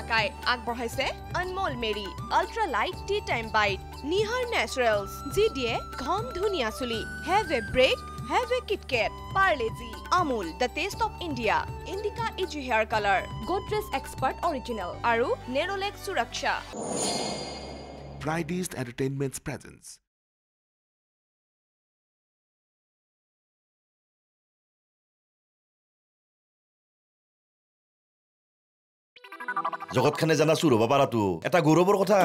টাকাই আগবঢ়াইছে Anmol Marie ultra light tea time bite Nihar naturals যি দিয়ে ঘম ধুনীয়া চুলি have a break have a KitKat Parle G Amul the taste of India Indica easy hair colour Godrej expert original আৰু নেৰলেক সুৰক্ষা. জগতখানে জানা চুৰ হ'ব পাৰাতো এটা গৌৰৱৰ কথা।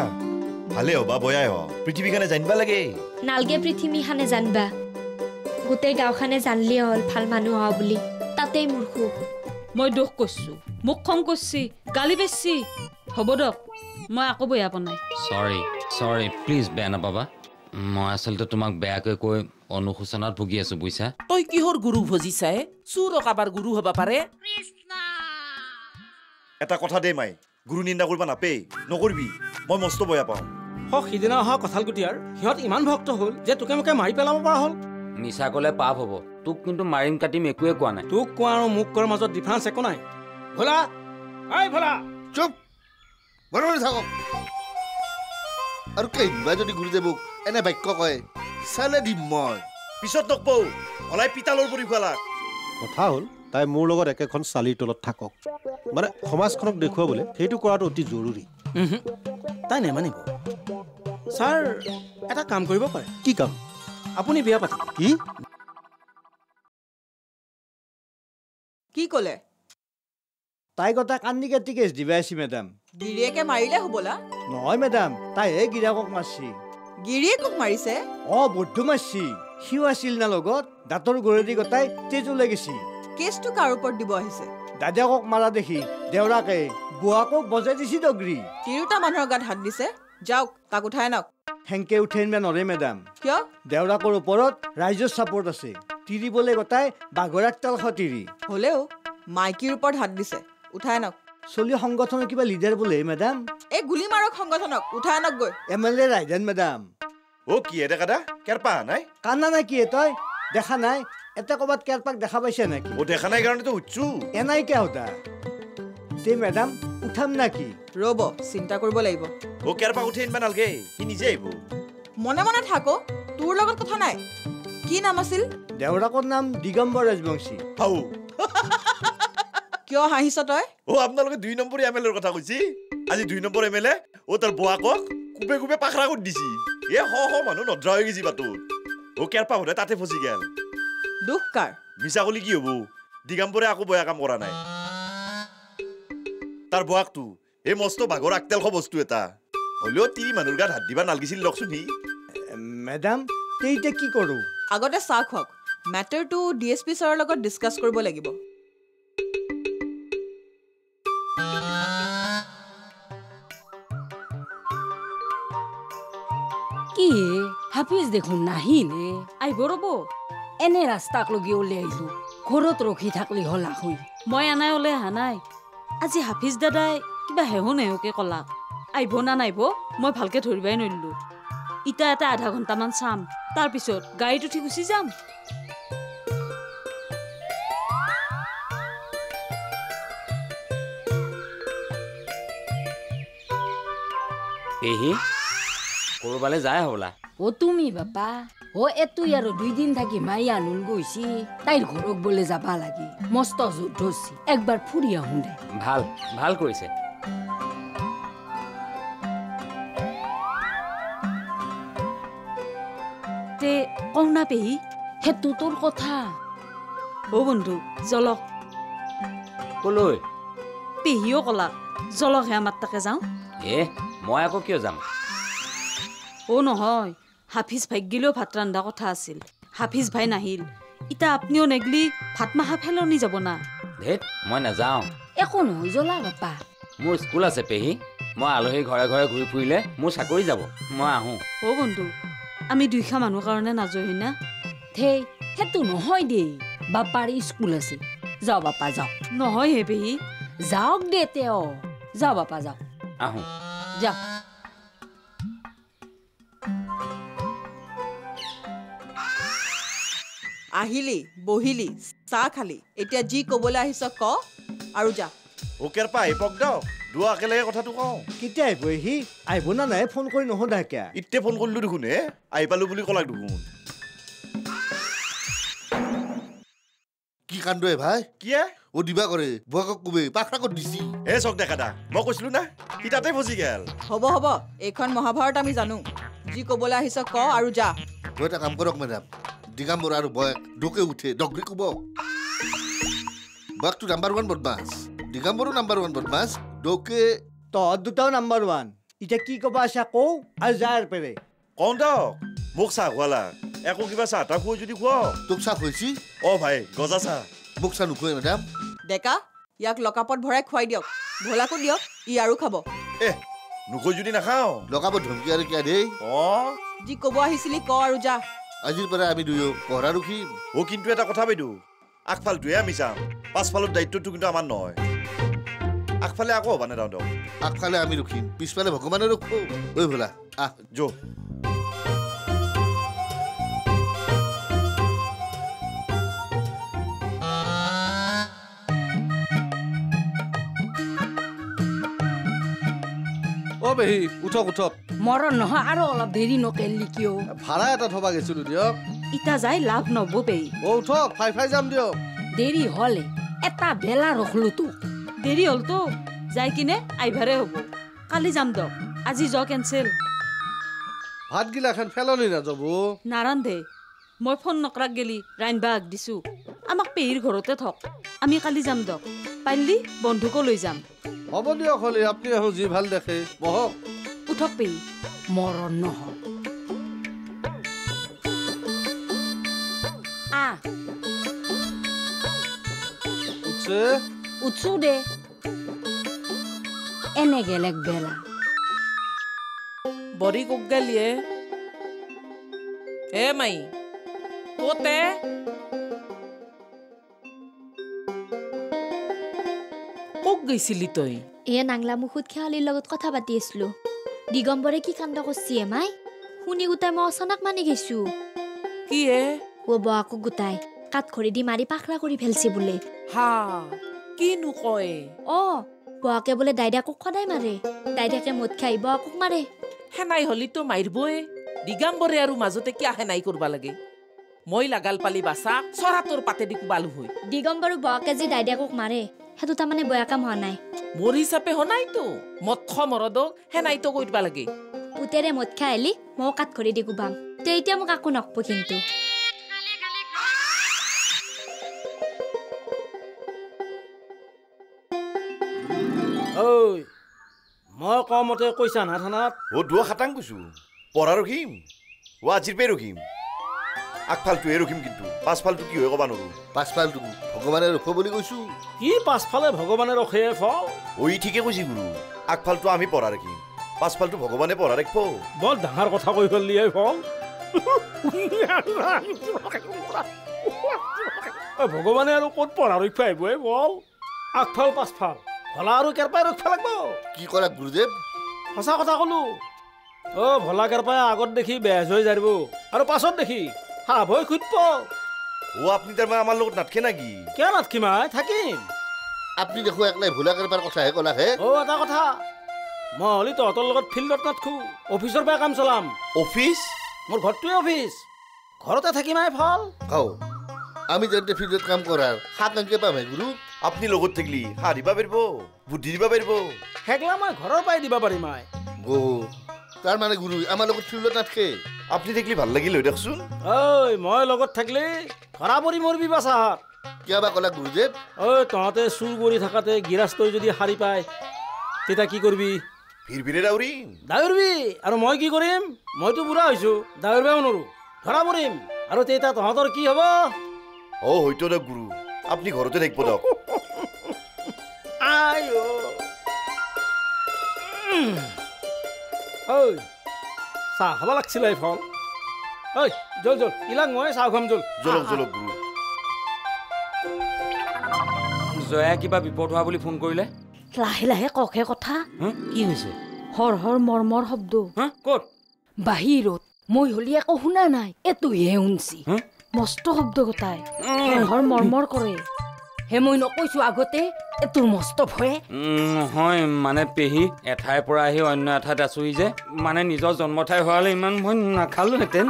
ভালে হবা বয়াই হ পৃথিৱীখানে জানিবা লাগে। নালগে পৃথিৱীখানে জানবা। গোটেই গাঁওখানে জানলিয়ে হ'ল ভাল মানুহ হোৱা বুলি। তাতেই মোৰ সুখ। মই দোষ কৰিছো। মোক খং কৰিছি গালি বেচছি। হ'ব দক মই আকৌ বেয়া বনাই। চৰি চৰি প্লিজ বেয়া নাপাবা। মই আচলতে তোমাক বেয়াকৈ কৈ অনুশোচনাত ভুগি আছো বুইছা? তই কিহৰ গুৰু ভজিছাই চুৰ কাবাৰ গুৰু হ'ব পাৰে? এটা কথা দে মাই গুৰু নিন্দা কৰিব নাপেই নকৰিবি মই মস্ত বয়া পাওঁ। হক সিদিনা অহা কঁঠালগুটিয়াৰ সিহঁত ইমান ভক্ত হ'ল যে তোকে মোকে মাৰি পেলাব পৰা হ'ল। মিছা ক'লে পাপ হ'ব তোক কিন্তু মাৰিম কাটিম একোৱে কোৱা নাই। তোক কোৱা আৰু মোক কোৱাৰ মাজত ডিফাৰেঞ্চ একো নাই। ভোলা! এই ভোলা! চুপ! বৰবাৰে থাকক। আৰু কেইবাই যদি গুৰুদেৱক এনে বাক্য কয় চালে দিম মই। পিছত নকপৌ হলাই পিতালৰ পৰি খুৱালাক কথা হ'ল তাই মোৰ লগত একেখন চালিৰ তলত থাকক। মানে সমাজখনক দেখুৱাবলৈ সেইটো কৰাটো অতি জৰুৰী। তাই নেমানিব। ছাৰ এটা কাম কৰিব পাৰে। কি কাম? আপুনি বিয়া পাতিব। কি? কি ক'লে? তাই কথা কান্দি কাটি কেছ দিবাইছি মেডাম গিৰিয়েকে মাৰিলে হ'বলা? নহয় মেডাম তাইহে গিৰাকক মাৰছি। গিৰিয়েকক মাৰিছে? অ বদ্ধ মাৰছি। সিও আছিল না লগত দাঁতৰ গৰেদি গতাই তেজ ওলাই গেছি কেছটো কাৰ ওপৰত দিব আহিছে? দাদাকক মাৰা দেখি দেউৰাকে বুঢ়াকক বজাই দিছি দগৰি তিৰোতা মানুহৰ গাত হাত দিছে। যাওক তাক উঠাই আনক। সেংকে উঠাই নিবা নৰে মেডাম? কিয়? দেউৰাকৰ ওপৰত ৰাইজৰ চাপৰ্ট আছে। তিৰিবলৈ গতাই বাগৰাক তাল তিৰি হ'লেও মাইকীৰ ওপৰত হাত দিছে। উঠাই আনক। চলি সংগঠনৰ কিবা লিডাৰ বোলে মেডাম? এই গুলী মাৰক সংগঠনক। উঠাই আনক গৈ। এম এল এ ৰাইজান মেডাম। অ' কি এতে কাদা কেৰপা নাই? কান্দা নাই কি তই? দেখা নাই? এটা ক'ৰবাত কেৰপাক দেখা পাইছে নেকি? অ' দেখা নাই কাৰণেতো সুধছো। এনাই কিয় সোধা তে মেডাম উঠাম না কি? ৰ'ব চিন্তা কৰিব লাগিব। অ' কেৰপা উঠি আনিবা নালগে? সি নিজে আহিব। মনে মনে থাকো তোৰ লগত কথা নাই। কি নাম আছিল? দেউৰাকৰ নাম দিগম্বৰ ৰাজবংশী। হাও কিয় হাঁহিছ তই? অ' আপোনালোকে দুই নম্বৰ এম এল এৰ কথা কৈছি। আজি দুই নম্বৰ এম এল এ অ' তাৰ বুঢ়াকক কোবে কোবে পাখৰা কৰি দিছি। এ হ হ মানুহ নধৰা হৈ গৈছি বাটত অ' কেৰপা সোধে তাতে ফচি গেল। দুখ কাৰ? মিছা কলি কি হ'ব? দিগাম্বৰে আকৌ বেয়া কাম কৰা নাই। তাৰ বুঢ়াকটো এই মস্ত বাঘৰ আগতেলখ বস্তু এটা। হ'লেও তিৰি মানুহৰ গাত হাত দিবা নালগিছিল লকচোন সি মেডাম তে এতিয়া কি কৰোঁ? আগতে চাহ খুৱাওক মেটাৰটো ডি এছ পি ছাৰৰ লগত ডিছকাছ কৰিব লাগিব। কি? হাফিজ দেখোন নাহিলে আহিব ৰ'ব। এনে ৰাস্তাক লগি ওলাই আহিলো ঘৰত ৰখি থাকলি হ'ল আহুই মই আনাই ওলাই অহা নাই। আজি হাফিজ দাদাই কিবা হেহু নেহুকে ক'লাক আহিব না নাহিব মই ভালকে ধৰিবাই নোৱাৰিলো। ইটা এটা আধা ঘণ্টামান চাম তাৰপিছত গাড়ীত উঠি গুচি যাম। পেহী ক'ৰবালৈ যায় হ'বলা। অ তুমি বাপা অ এতুই আৰু দুইদিন থাকি মাই আনুন গৈছি তাইৰ ঘৰক বোলে যাবা লাগে। মস্ত জোৰ ধৰছি একবাৰ ফুৰি আহোঁ দে ভাল ভাল কৰিছে। তে কওঁ না পেহী সেইটো তোৰ কথা। অ বন্ধু জলক। ক'লৈ? পেহীও ক'লাক জলকহে আমাৰ তাকে যাওঁ। এ মই আকৌ কিয় যাম? অ' নহয় হাফিজ ভাইক গিলেও ভাত ৰন্ধা কথা আছিল। হাফিজ ভাই নাহিল। ইতা আপনিও নেগলি ভাত মাখা ফেলনি যাব না। ধেত মই নাযাওঁ। একো নহয় জ্বলা বাপা। মোৰ স্কুল আছে পেহী। মই আলহী ঘৰে ঘৰে ঘূৰি ফুৰিলে মোৰ চাকৰি যাব। মই আহোঁ। অ' বন্ধু আমি দুইখা মানুহ কাৰণে নাজহি না? থেই সেইটো নহয় দেই। বাপাৰ স্কুল আছে যাওঁ বাপা যাওঁ। নহয় হে পেহী। যাওক দে তেওঁ। যাওঁ বাপা যাওঁ। আহোঁ। যাওঁ। আহিলি বহিলি চাহ খালি। এতিয়া যি ক'বলৈ আহিছ ক আৰু যা। ও কেৰপা আহি পক দক দুৱা একেলগে কথাটো কওঁ। কেতিয়া আহিব সি আহিব না নাই? ফোন কৰি নোসোধা কিয়া ইতে ফোন কৰিলো দেখোন হে আহি পালো বুলি ক'লাক দেখোন। কি কান্দে ভাই? কিয়ে ও দিবা কৰে। বুৱাকক কবে পাখৰা ক'ত দিছি। হে চক দেখা দা মই কৈছিলো না সি তাতে ফচি গেল। হ'ব হ'ব এইখন মহাভাৰত আমি জানো। যি ক'বলৈ আহিছ ক আৰু যা। তই এটা কাম কৰক মেডাম দিগাম্বৰ আৰু বয়াক ডোকে উঠে ডগৰি ক'ব বাকটো নাম্বাৰ ওৱান বদমাছ দিগাম্বৰো নাম্বাৰ ওৱান বদমাছ ডোকে তহঁত দুটাও নাম্বাৰ ওৱান এতিয়া কি ক'বা আছে কওঁ আৰু যাৰ পেৰে কওঁ দক মোক চাহ খোৱালা একো কিবা চাহ তাহ খুৱাই যদি খুৱাও তোক চাহ খুৱাইছি অ ভাই গজা চাহ মোক চাহ নোখোৱাই মেডাম ডেকা ইয়াক লকাপত ভৰাই খুৱাই দিয়ক ভোলাকো দিয়ক ই আৰু খাব এ নোখোৱাই যদি নাখাওঁ লগাব ধমকি আৰু কিয় দেই অ যি ক'ব আহিছিলি ক আৰু যা আজিৰ পৰা আমি দুয়ো পঢ়া ৰখিম অ কিন্তু এটা কথা বাইদেউ আগফালটোহে আমি চাম পাছফালৰ দায়িত্বটো কিন্তু আমাৰ নহয় আগফালে আকৌ হ'ব নে দাউদক আগফালে আমি ৰখিম পিছফালে ভগৱানে ৰখিব। ঐ ভোলা আহ। যো। অ পেহী উঠক উঠক। মৰণ নহয় আৰু অলপ দেৰি নকৰিলি কিয় ভাড়া এটা থবা গৈছিলো দিয়ক। ইটা যাই লাভ পেহী অ উঠক ফাই ফাই যাম দিয়ক। দেৰি হ'লে এটা বেলা ৰখলো তোক দেৰি হ'লতো যাই কিনে আইভাৰে হ'ব। কালি যাম দক আজি যোৱা কেঞ্চেল ভাতগিলা খান পেলনি নাযাব। নাৰান্ধে মই ফোন নকৰাক গেলি ৰান্ধবা আগ দিছো। আমাক পেহীৰ ঘৰতে থক আমি কালি যাম দক। পাৰিলি বন্ধুকো লৈ যাম। হ'ব দিয়ক হ'লে আপুনি আহো যি ভাল দেখে। বহক। উঠক পেহী মৰণ নহয় আহ। উঠছে? দে। এনে গেলেক বেলা। বৰি কোক গেলিয়ে। এ মাই ক'তে ক'ত গৈছিলি তই? এয়া নাংলা মুখত খেৱালিৰ লগত কথা পাতি আছিলো। দিগম্বৰে কি কাণ্ড কৰছি মাই? শুনি গোটাই মই অচানাক মানি গৈছো কি এ? অ বয়াকো গোটাই। কাঠ খৰি দি মাৰি পাখৰা কৰি ফেলছি বোলে। হা কিনো কয়? অ বয়াকে বোলে দাইদাকক সদায় মাৰে। দাইদাকে মদ খাই বয়াকক মাৰে। সেনাই হলিতো মাৰিবই। দিগাম্বৰে আৰু মাজতে কিয় সেনাই কৰবা লাগে? মই লাগাল পালি বাচা চৰাটোৰ পাতেদি কোবালো হৈ। দিগম্বৰো বয়াকে যি দাইদাকক মাৰে। সেইটো তাৰমানে বয়া কাম হোৱা নাই। মোৰ হিচাপে হনাইতো মৎস মৰদক সেনাইতো কৰিবা লাগে। পুতেৰে মদ খাই আহিলি ময়ো কাঠ খৰি দি কোবাম। তই এতিয়া মোক একো নকব কিন্তু ঐ মই কোৱা মতে কৈছা না থানাত? অ দুৱা খাটাং কৈছো। পঢ়া ৰখিম। অ আজিৰ পৰাই ৰখিম। আগফালটোহে ৰখিম কিন্তু। পাছফালটো কি হয় ক'বা নোৱাৰো পাছফালটো ভগৱানে ৰখিব বুলি কৈছো। কি পাছফালে ভগৱানে ৰখে ফল? ঐ ঠিকে কৈছি গুৰু। আগফালটো আমি পঢ়া ৰাখিম। পাছফালটো ভগৱানে পঢ়া ৰাখিব। বৰ ডাঙৰ কথা কৈ এই ফল। ভগৱানে আৰু ক'ত পঢ়া ৰক্ষা আহিব এই বল আগফাল পাছফাল। ভলা আৰু কেৰপাই ৰক্ষা লাগব। কি কৰা গুৰুদেৱ? সঁচা কথা ক'লো। অ ভলা কেৰপাই আগত দেখি বেজ হৈ যাৰিব আৰু পাছত দেখি। সাপ হৈ খুটব অ আপুনি তাৰমানে আমাৰ লগত নাথাকে নেকি? কিয় নাথকিমাই থাকিম। আপুনি দেখো একলাই ভোলা কাৰবাৰ কথাহে ক'লাহে অ এটা কথা। মই হলি তহঁতৰ লগত ফিল্ডত নাথকো অফিচৰ পৰা কাম চলাম। অফিচ? মোৰ ঘৰটোৱে অফিচ। ঘৰতে থাকিমাই ফল খাও আমি যেনে ফিল্ডত কাম কৰাৰ সাত অংকে পাম হে গুৰু। আপুনি লগত থাকিলি সাহ দিবা পাৰিব বুদ্ধি দিবা পাৰিব। সেইগলা মই ঘৰৰ পৰাই দিব পাৰিমাই গো তাৰ মানে গুৰু আমাৰ লগত ফিল্ডত নাথাকে আপুনি থাকিলি ভাল লাগিল দিয়কচোন। ঐ মই লগত থাকিলে ধৰা পৰি মৰবি বাচাত কিয় বা ক'লা গুৰুদেৱ? ঐ তহঁতে চুৰ কৰি থাকাতে গিৰাস্তই যদি শাৰী পায় তেতিয়া কি কৰিবি? ভিৰ ভিৰে দাউৰিম। দাউৰিবি। আৰু মই কি কৰিম? মইতো বুঢ়া হৈছো দাউৰিবও নোৱাৰো। ধৰা পৰিম। আৰু তেতিয়া তহঁতৰ কি হ'ব? অ হয়তো দিয়ক গুৰু। আপুনি ঘৰতে থাকিব দিয়ক। আই অ। উম। ঐ চাহ খাব লাগছিল এই ফল ঐ জল জল ইলাক মই চাহ খুৱাম জল জলক জলক গুৰু জয়াই কিবা বিপদ হোৱা বুলি ফোন কৰিলে লাহে লাহে ককহে কথা? কি হৈছে হৰ হৰ মৰমৰ শব্দ? ক'ত বাহিৰত মই হলি একো শুনা নাই এইটোহে শুনছি? মস্ত শব্দ গোটাই হৰ হৰ মৰমৰ কৰে হে মই নকৈছো আগতে তোৰ মস্ত ভয়ে। নহয় মানে পেহী এঠাইৰ পৰা আহি অন্য এঠাইত আছোহি যে। মানে নিজৰ জন্ম ঠাই হোৱালে ইমান মই নাখালোহেঁতেন।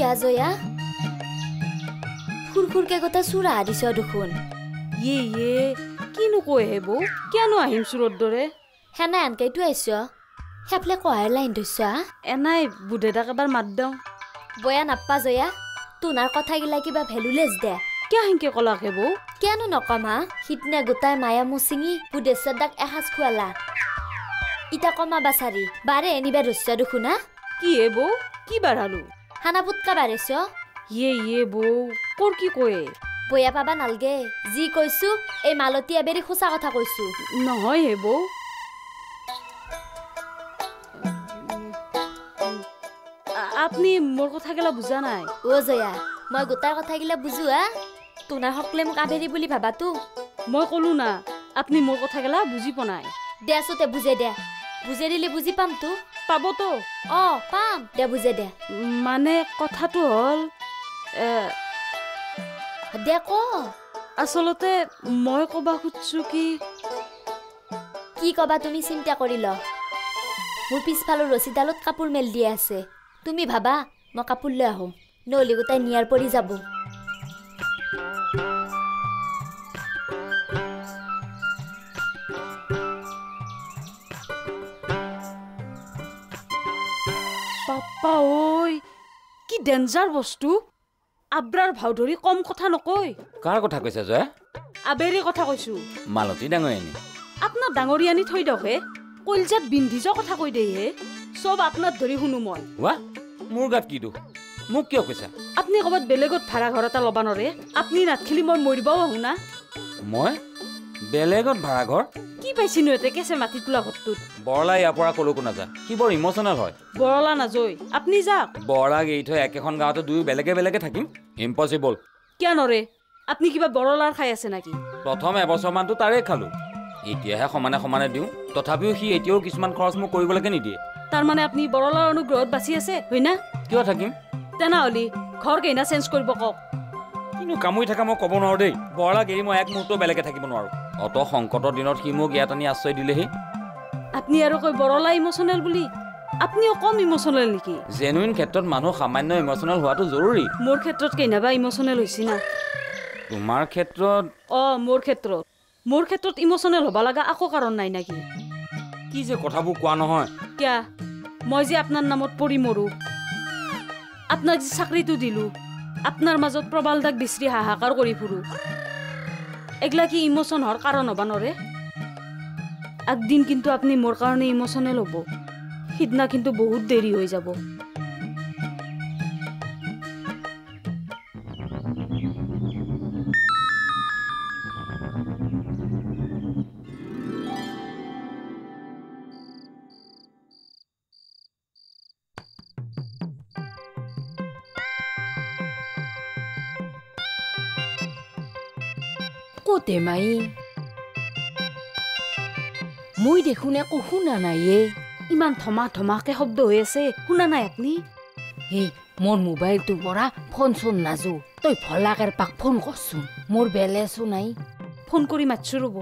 কি আজয়া খুৰখুৰকে গোটা চূড়া হাৰিছ দেখোন। ইয়ে ইয়ে কিনো কয় হে বৌ? কিয়নো আহিম চোৰৰ দৰে? সেনা এনকাইতো আহিছ? সেইফালে কহাৰ লাইন ধৰিছ? এনাই বুধেতাক এবাৰ মাত দিওঁ। বয়া নাপ্পা জয়া তোনাৰ কথাগিলা কিবা ভেলুলেছ দে। কিয় সেনকে কলাক বৌ? কিয়নো নকম হা সিদিনা গোটাই মায়া মুচিঙি বুধেশ্বৰ দাক এসাঁজ খুৱালা। ইটা কমা বাচাৰি বাৰে এনিবা ধৰিছ দেখোন হা? কি হে বৌ? কি বাঢ়ালো খানা পুটকা বাঢ়িছ ইয়ে ইয়ে বৌ কৰ কি কয়ে বয়া পাবা নালগে যি কৈছো এই মালতী এবেৰি সঁচা কথা কৈছো নহয় হে বৌ আপুনি মোৰ কথাগিলা বুজা নাই অ জয়া মই গোটাই কথাগিলা বুজো হা তোনাৰ সকলে মোক আবেৰি বুলি ভাবাতো মই ক'লো না আপুনি মোৰ কথাগিলা বুজি পোৱা নাই দেচোতে বুজে দে বুজে দিলে বুজি পামতো পাবতো অ পাম দে বুজে দে মানে কথাটো হ'ল দে ক আচলতে মই ক'ব খুজিছো কি কি কবা তুমি চিন্তা কৰি ল মোৰ পিছফালৰ ৰছীডালত কাপোৰ মেল দিয়ে আছে তুমি ভাবা মই কাপোৰ লৈ আহোঁ নহ'লে গোটাই নিয়াৰ পৰি যাব পাপ্পা ঐ কি ডেঞ্জাৰ বস্তু? আব্ৰাৰ ভাও ধৰি কম কথা নকয় কাৰ কথা কৈছা জয়া? আবেৰি কথা কৈছো। মালতী ডাঙৰীয়ানী আপোনাৰ ডাঙৰি আনি থৈ দিয়ক হে। কলজাত বিন্ধি যোৱা কথা কৈ দেই হে। চব আপোনাক ধৰি শুনো মই। ৱা মোৰ গাত কি দুখ মোক কিয় কৈছা? আপুনি ক'ৰবাত বেলেগত ভাড়া ঘৰ এটা ল'ব নোৱাৰে আপুনি নাথখিলি মই মৰিবও আহো না। মই? বেলেগত ভাড়া ঘৰ কি পাইছিনো এতে? কেঁচে মাটি তোলা ঘৰটোত বৰলা ইয়াৰ পৰা ক'লৈকো নাযায় সি বৰ ইম'চনেল হয়? বৰলা নাজয়। আপুনি যাওক। বৰাক এৰি থৈ একেখন গাঁৱতে দুয়ো বেলেগে বেলেগে থাকিম? ইম্পচিবল কিয় নৰে? আপুনি কিবা বৰলাৰ খাই আছে নেকি? প্ৰথম এবছৰমানটো তাৰেই খালোঁ। এতিয়াহে সমানে সমানে দিওঁ। তথাপিও সি এতিয়াও কিছুমান খৰচ মোক কৰিবলৈকে নিদিয়ে। তাৰমানে আপুনি বৰলাৰ অনুগ্ৰহত বাচি আছে হয় না? কিয় থাকিম? তেনেহ'লে ঘৰ কেইনা চেঞ্জ কৰিব কওক। কিন্তু কামুৰি থকা মই ক'ব নোৱাৰোঁ দেই। বৰলাক এৰি মই এক মুহূৰ্ত বেলেগে থাকিব নোৱাৰোঁ। অত সংকটৰ দিনত সি মোক ইয়াত আনি আশ্ৰয় দিলেহি। আপুনি আৰু কৈ বৰলা ইম'চনেল বুলি? আপুনিও কম ইম'চনেল নেকি? জেনুইন ক্ষেত্ৰত মানুহ সামান্য ইম'চনেল হোৱাটো জৰুৰী। মোৰ ক্ষেত্ৰত কেইনাবা ইম'চনেল হৈছে না? তোমাৰ ক্ষেত্ৰত? অ মোৰ ক্ষেত্ৰত। মোৰ ক্ষেত্ৰত ইম'চনেল হ'ব লগা একো কাৰণ নাই নেকি? কি যে কথাবোৰ কোৱা নহয়? কিয়া? মই যে আপোনাৰ নামত পৰি মৰো আপোনাক যে চাকৰিটো দিলোঁ আপোনাৰ মাজত প্ৰবাল দাগ বিচৰি হাহাকাৰ কৰি ফুৰোঁ এগলা কি ইম'চন হোৱাৰ কাৰণ হ'ব নৰে একদিন কিন্তু আপুনি মোৰ কাৰণে ইম'চনেল হ'ব সিদিনা কিন্তু বহুত দেৰি হৈ যাব। ক'তে মাই মই দেখোন একো শুনা নাই এ ইমান ধমা ধমাকে শব্দ হৈ আছে শুনা নাই আপুনি এই মোৰ মোবাইলটোৰ পৰা ফোন চোন নাজো তই ভলাকেৰ পাক ফোন কৰচোন মোৰ বেলেঞ্চো নাই ফোন কৰি মাতছো ৰ'ব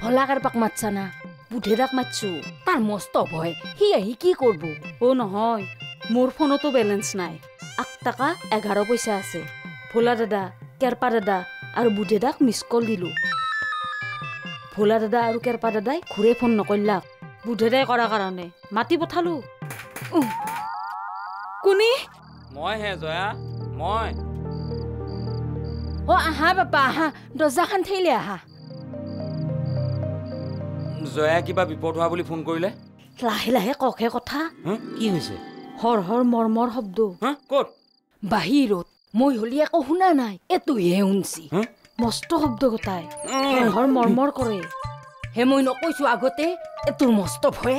ভলাকেৰ পাক মাতছা না বুধেৰাক মাতছো তাৰ মস্ত ভয় সি আহি কি কৰব অ নহয় মোৰ ফোনতো বেলেঞ্চ নাই আঠ টকা এঘাৰ পইচা আছে ভোলা দাদা কেৰপা দাদা আৰু বুধেদাক মিছ কল দিলোঁ। ভোলা দাদা আৰু কেৰপা দাদাই ঘূৰে ফোন নকৰিলাক। বুধেদাই কৰাৰ কাৰণে। মাতি পঠালোঁ। কোনে? মই হে জয়া। মই। অ আহা বাপা আহা। দৰ্জাখন ঠেলি আহা। জয়াই কিবা বিপদ হোৱা বুলি ফোন কৰিলে? লাহে লাহে ককহে কথা? কি হৈছে? হৰ হৰ মৰমৰ শব্দ। হা ক'ত? বাহিৰত। মই হলি একো শুনা নাই। এইটোহে শুনছি। মস্ত শব্দ গোটাই। হৰ হৰ মৰমৰ কৰে। হে মই নকৈছো আগতে এ তোৰ মস্ত ভয়ে।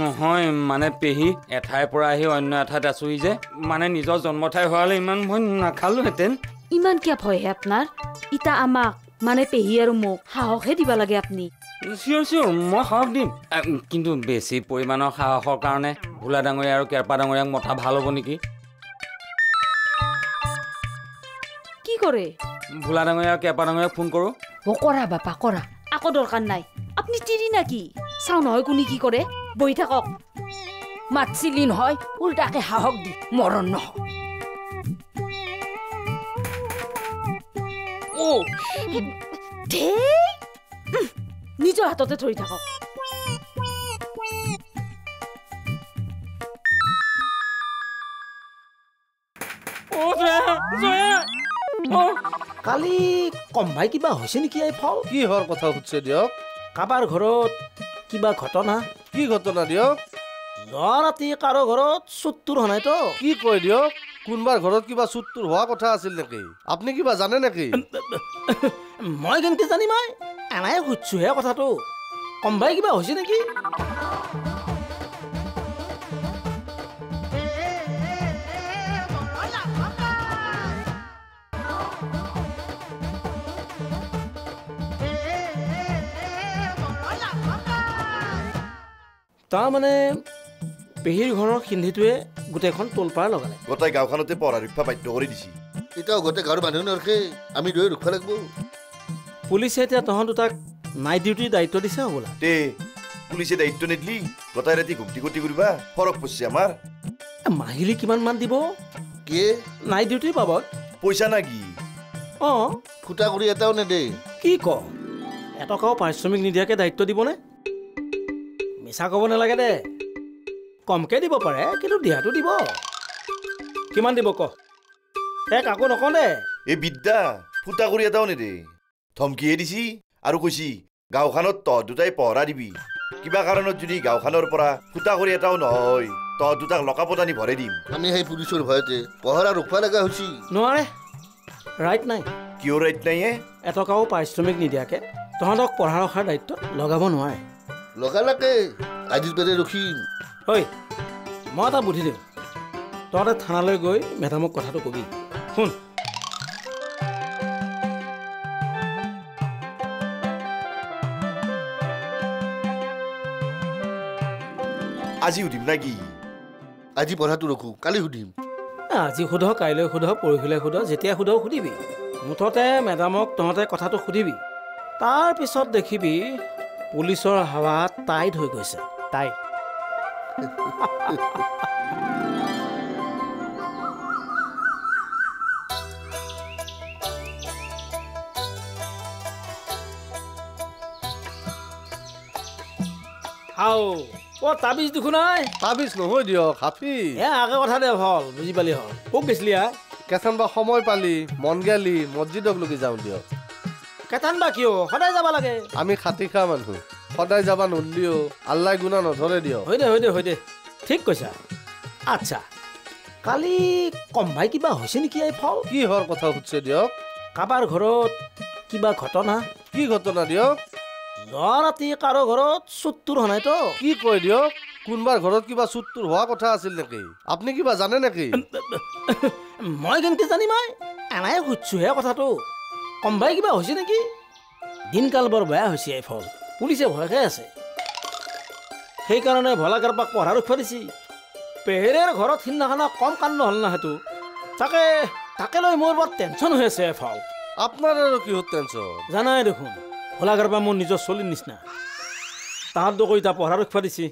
নহয় মানে পেহী এঠাইৰ পৰা আহি অন্য এঠাইত আছোহি যে। মানে নিজৰ জন্ম ঠাই হোৱালে ইমান মই নাখালোহেঁতেন। ইমান কিয় ভয় হে আপোনাৰ? ইটা আমাক মানে পেহী আৰু মোক সাহসহে দিব লাগে আপুনি। চিয়'ৰ চিয়'ৰ মই সাহস দিম। কিন্তু বেছি পৰিমাণৰ সাহসৰ কাৰণে ভোলা ডাঙৰীয়া আৰু কেৰপা ডাঙৰীয়াক মতা ভাল হ'ব নেকি? কৰে? ভোলা ডাঙৰীয়া কেৰপা ডাঙৰীয়াক ফোন কৰোঁ। অ কৰা বাপা কৰা। আকৌ দৰকাৰ নাই। আপুনি তিৰি না কি? চাওঁ নহয় কোনে কি কৰে। বহি থাকক। মাতছিলি নহয় উল্টাকে সাহস দি মৰণ নহয় উম, নিজৰ হাততে ধৰি থাকক। কালি কম্বাই কিবা হৈছে নেকি এই ফল? কি হোৱাৰ কথা সুধিছে দিয়ক? কাৰোবাৰ ঘৰত কিবা ঘটনা? কি ঘটনা দিয়ক? যোৱা ৰাতি কাৰো ঘৰত চুত্তুৰ হোৱা নাইতো। কি কয় দিয়ক? কোনোবাৰ ঘৰত কিবা চুটটোৰ হোৱা কথা আছিল নেকি? আপুনি কিবা জানে নেকি? মই কেনেকে জানিম মই এনাই সুধছোহে কথাটো। কম্বাই কিবা হৈছে নেকি? তাৰমানে পেহীৰ ঘৰৰ সিন্ধিটোৱে গোটেইখন তোলপাৰ লগালে। গোটেই গাঁওখনতে পঢ়া ৰক্ষা বাধ্য কৰি দিছি। এতিয়াও গোটেই গাঁৱৰ মানুহ নৰখে আমি দুয়ো ৰখিব লাগিব। পুলিচে এতিয়া তহঁত দুটাক নাইট ডিউটিৰ দায়িত্ব দিছে হ'বলা। তে পুলিচে দায়িত্ব নিদিলি গোটাই ৰাতি ঘুমটি ঘটি কৰিবা ফৰক পৰছে আমাৰ। মাহিলী কিমান মান দিব? কি নাইট ডিউটিৰ বাবদ? পইচা না কি? অঁ। ফুটা কৰি এটাও নেদে। কি ক? এটকাও পাৰিশ্ৰমিক নিদিয়াকৈ দায়িত্ব দিবনে? মিছা ক'ব নালাগে দে। কমকৈ দিব পাৰে কিন্তু দিয়াটো দিব। কিমান দিব ক? তই কাকো নকওঁ দে। এই বিদ্যা ফুটা কৰি এটাও নেদে। ধমকিহে দিছি আৰু কৈছি গাঁওখনত তহঁত দুটাই পহৰা দিবি। কিবা কাৰণত যদি গাঁওখনৰ পৰা ফুটা কৰি এটাও নহয় তহঁত দুটাক লকাপত আনি ভৰাই দিম। আমি সেই পুলিচৰ ভয়তে পহৰা ৰখিব লগা হৈছি। নোৱাৰে। ৰাইট নাই। কিয় ৰাইট নাই হে এটকাও পাৰিশ্ৰমিক নিদিয়াকৈ। তহঁতক পঢ়া ৰখাৰ দায়িত্ব লগাব নোৱাৰে। লগালকে আজিৰ পেৰে ৰখিম ঐ মই এটা বুদ্ধি দিওঁ। তহঁতে থানালৈ গৈ মেডামক কথাটো কবি। শুন। আজি সুধিম না কি? আজি পঢ়াটো ৰখো কালি সুধিম। আজি সোধ কাইলৈ সোধ পৰহিলৈ সোধ যেতিয়া সোধ সুধিবি। মুঠতে মেডামক তহঁতে কথাটো সুধিবি। তাৰপিছত দেখিবি পুলিচৰ হাৱা টাইট হৈ গৈছে। টাইট। অ তাবিজ দেখোন নাই তাবিজ নহয় দিয়ক হাফিজ। এ আগে কথা দে ভাল বুজি পালি হ'ল। ক'ত গৈছিলি আ কেথান বা সময় পালি মন গেলি মছজিদক লগি যাওঁ দিয়ক। কেতান বা কিয় সদায় যাব লাগে। আমি খাতি খোৱা মানুহ সদায় যাবা নলিও আল্লাই গুণা নধৰে দিয়ক হৈ দে হৈ দে হৈ দে ঠিক কৈছা। আচ্ছা কালি কম্বাই কিবা হৈছে নেকি এই ফল? কি হোৱাৰ কথা সুধিছে দিয়ক? কাৰোবাৰ ঘৰত কিবা ঘটনা? কি ঘটনা দিয়ক? যোৱা ৰাতি কাৰো ঘৰত চুত্তুৰ হোৱা নাইতো। কি কয় দিয়ক? কোনোবাৰ ঘৰত কিবা চুটটোৰ হোৱা কথা আছিল নেকি? আপুনি কিবা জানে নেকি? মই কেনেকে জানিম মই এনাই সুধছোহে কথাটো। কম্বাই কিবা হৈছে নেকি? দিনকাল বৰ বেয়া হৈছে এই ফল। পুলিচে ভয় খাই আছে। সেইকাৰণে ভলা কাৰোবাক পঢ়া ৰক্ষা দিছি। পেহেৰেৰ ঘৰত সিদিনাখনা কম কাণ্ড হ'ল না সেইটো। তাকে তাকে লৈ মোৰ বৰ টেনশ্যন হৈ আছে এই ফল। আপোনাৰ আৰু কিহত টেনশ্যন জানাই দেখোন ভোলা কাৰোবাৰ মোৰ নিজৰ চলিৰ নিচিনা। তাহাঁত দকৈ এতিয়া পঢ়া ৰক্ষা দিছি।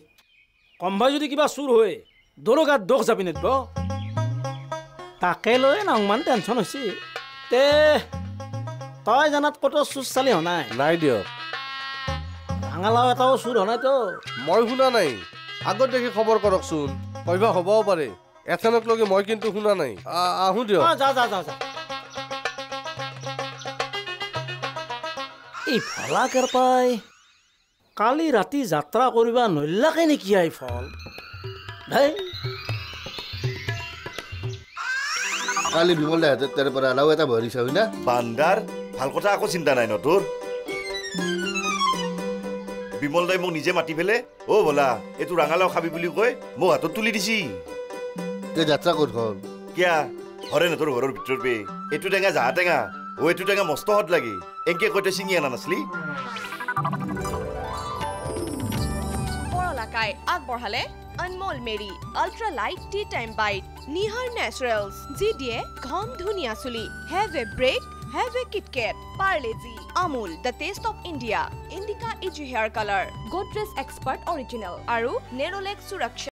কম্বাই যদি কিবা চুৰ হৈ দৰগাত দোষ যাবি নিদিব তাকে লৈ নংমান টেনশ্যন হৈছে। তে তই জানাত ক'তো চুৰ চালি হোৱা নাই? দিয়ক ৰাঙালাও এটাও চুৰ হোৱা নাইতো মই শুনা নাই। আগত দেখি খবৰ কৰকচোন। কইবা হ'বও পাৰে। এথেনক লগে মই কিন্তু শুনা নাই। আহোঁ দিয়ক। যা যা যা যা। এই ভলা কেৰপাই কালি ৰাতি যাত্ৰা কৰিবা নল্লাকে নেকি আই ফল ধেই কালি বিমল দাহঁতে তাৰ পৰা আৰু এটা ভৰিছা হয় না? বান্দাৰ ভাল কথা একো চিন্তা নাই ন তোৰ? বিমল দাই মোক নিজে মাতি পেলে অ' বলা এইটো ৰাঙালাও খাবি বুলি কৈ মোক হাতত তুলি দিছি। যাত্ৰা ক'ত হ'ল? কিয়া? হৰে ন তোৰ ঘৰৰ ভিতৰত বে? এইটো টেঙা জাহা টেঙা অ' এইটো টেঙা মস্ত সদ লাগে। এনকে কৈ তই ছিঙি আনা নাছিলি? পৰলাকাই আগবঢ়ালে Anmol Marie ultra light tea time bite Nihar naturals যি দিয়ে ঘম ধুনীয়া চুলি। Have a break have a KitKat Parle G Amul the taste of India Indica easy hair colour Godrej expert original আৰু নেৰলেক সুৰক্ষা